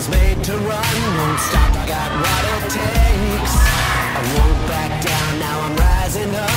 was made to run. Won't stop, I got what it takes. I won't back down, now I'm rising up.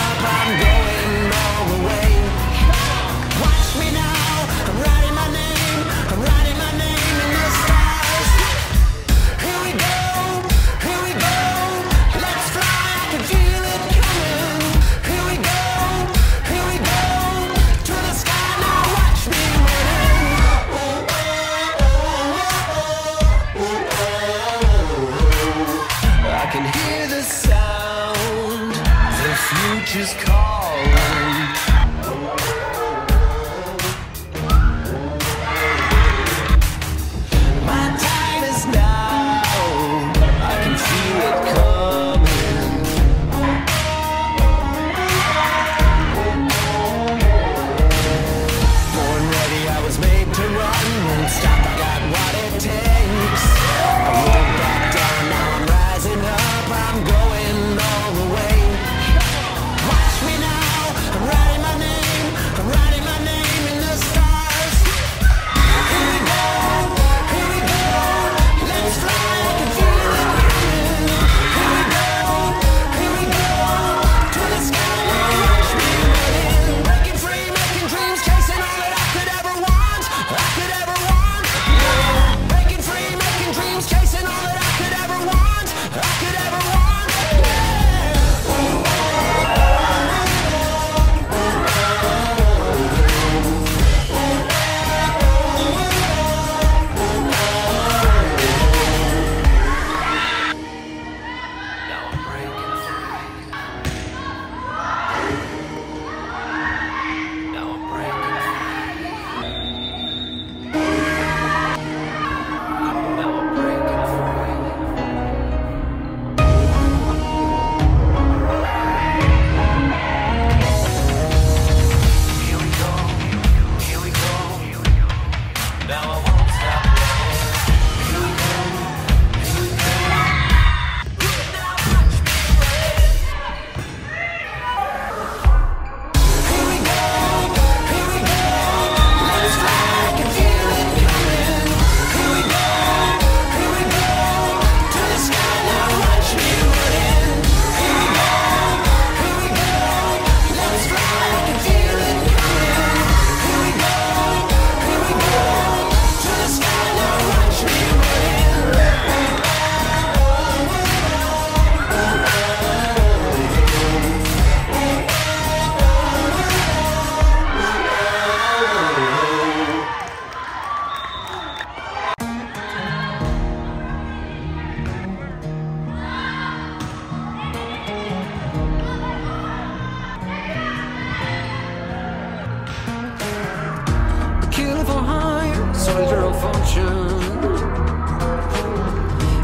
cerebral function.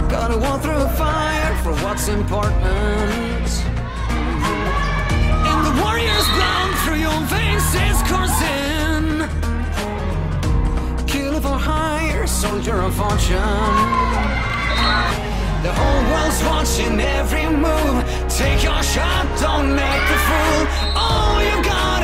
Gotta walk through a fire for what's important. And the warrior's blood through your veins is coursing. Kill for hire, soldier of fortune. The whole world's watching every move. Take your shot, don't make a fool. All you got.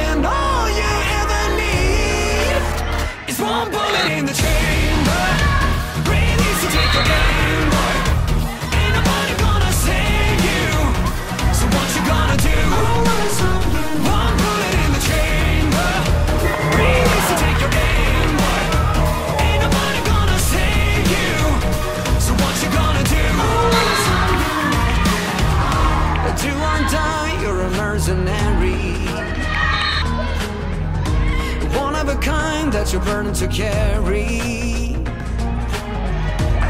that you're burning to carry.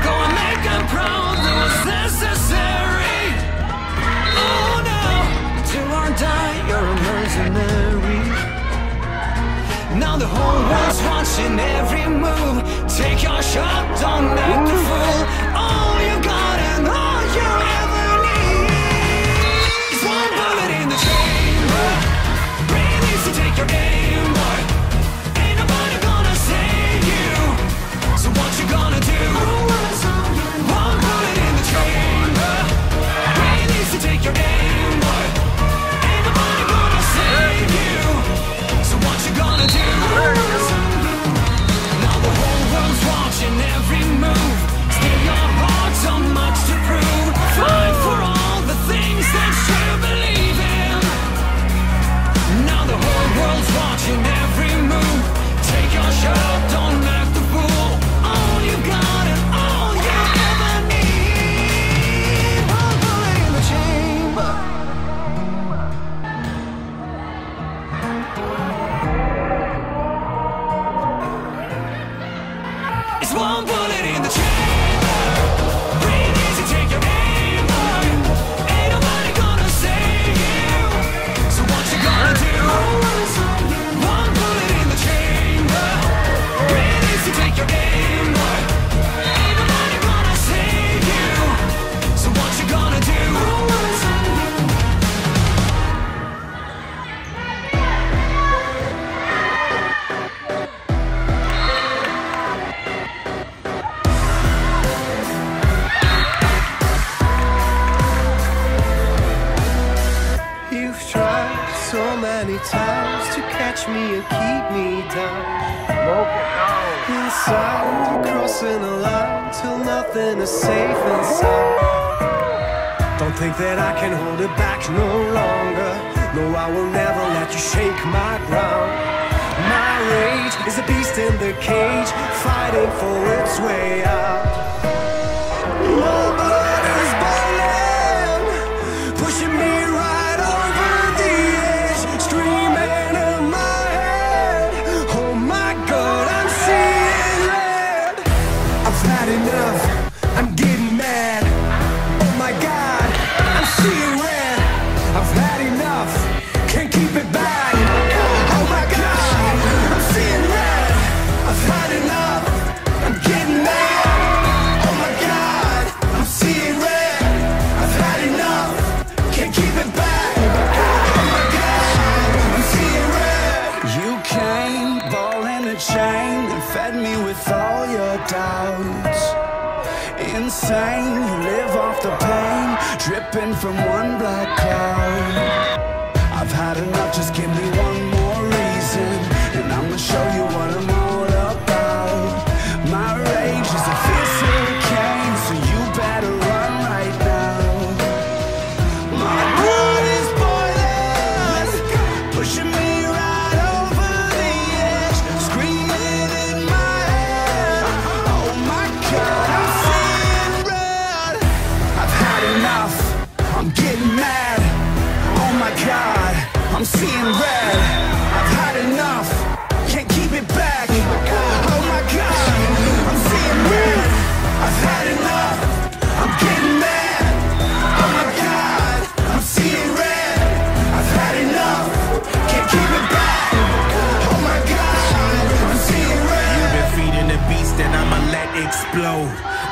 Go and make them proud that was necessary. Oh no, do or die, you're a mercenary. Now the whole world's watching every move. Take your shot, don't act a fool. Many times to catch me and keep me down. Inside, crossing a line till nothing is safe inside. Don't think that I can hold it back no longer. No, I will never let you shake my ground. My rage is a beast in the cage, fighting for its way out. My from one black cloud. I've had enough, just give me I'm seeing red. I've had enough. Can't keep it back. Oh my God, I'm seeing red. I've had enough.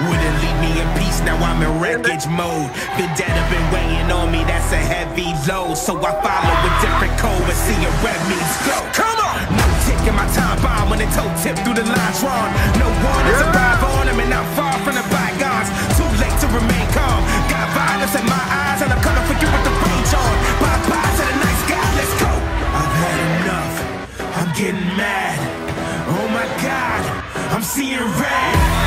Wouldn't leave me in peace, now I'm in wreckage mode. Vendetta been weighing on me, that's a heavy load. So I follow a different code and see a red means go. Come on! No ticking my time bomb when it toe tip through the lines drawn. No one is arrive on him and I'm far from the bygones. Too late to remain calm. Got violence in my eyes and I'm coming for you with the rage on. Bye bye to the nice guy, let's go. I've had enough. I'm getting mad. Oh my god, I'm seeing red.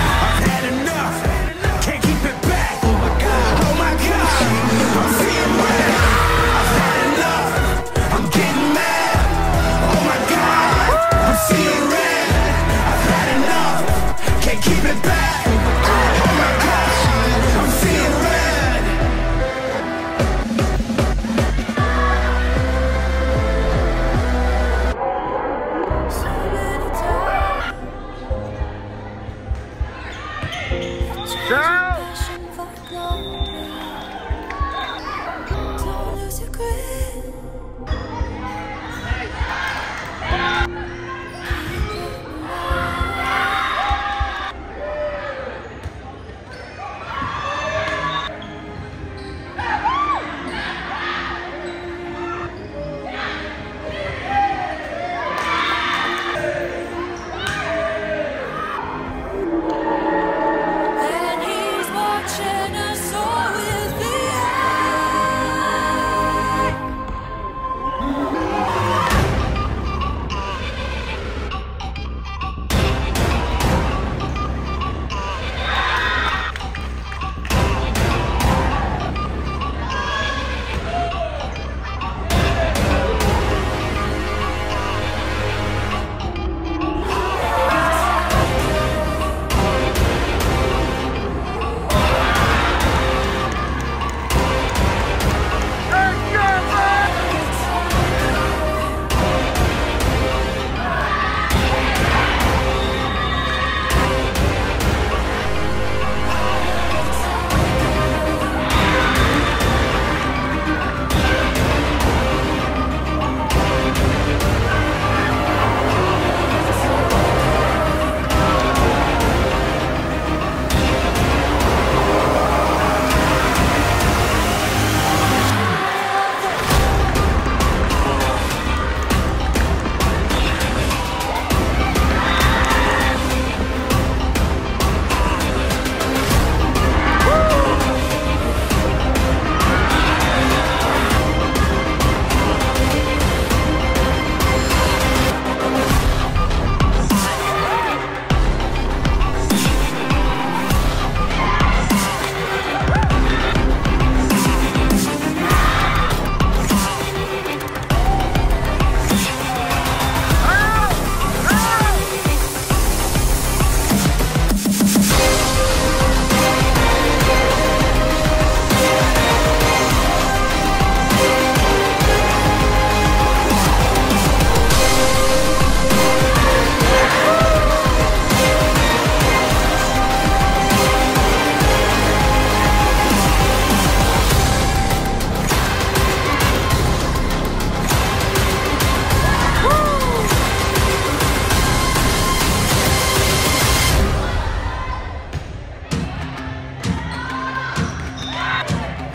走。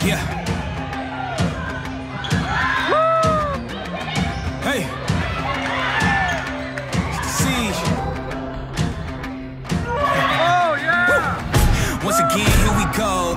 Yeah. Hey. Siege. Oh, yeah! Once again, here we go.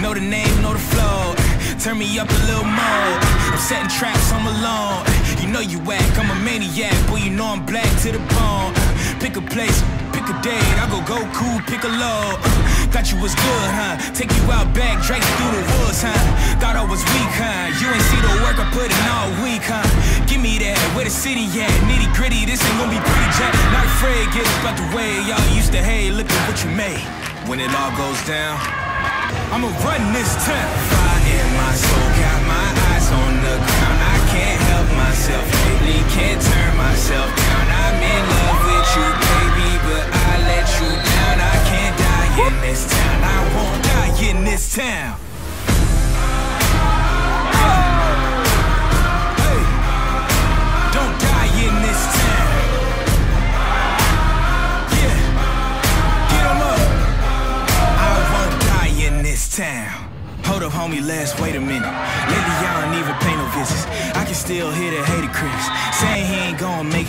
Know the name, know the flow. Turn me up a little more. I'm setting traps, I'm alone. You know you whack, I'm a maniac. Boy, you know I'm black to the bone. Pick a place, pick a date. I go go cool, pick a low. Thought you was good, huh? Take you out back, drag you through the woods, huh? Thought I was weak, huh? You ain't see the work I put in all week, huh? Give me that, where the city at? Nitty gritty, this ain't gonna be pretty jack. Not afraid, get up out the way. Y'all used to hate, look at what you made. When it all goes down, I'ma run this town. Fire in my soul, got my eyes on the ground. I can't help myself lately, can't turn myself down. I'm in love with you, town.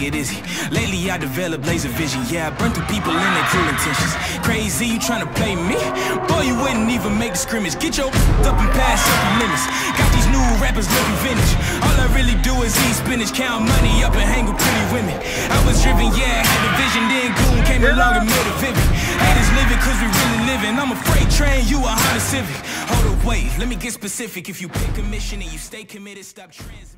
Gonna make it, is he? Lately, I developed laser vision. Yeah, I burnt the people in their true intentions. Crazy, you tryna play me? Boy, you wouldn't even make the scrimmage. Get your up and pass up the limits. Got these new rappers looking vintage. All I really do is eat spinach, count money up and hang with pretty women. I was driven, yeah, I had the vision. Then Goon came along and made it vivid. Haters living cause we really living. I'm a freight train, you a Honda Civic. Hold up, wait, let me get specific. If you pick a mission and you stay committed, stop transmitting.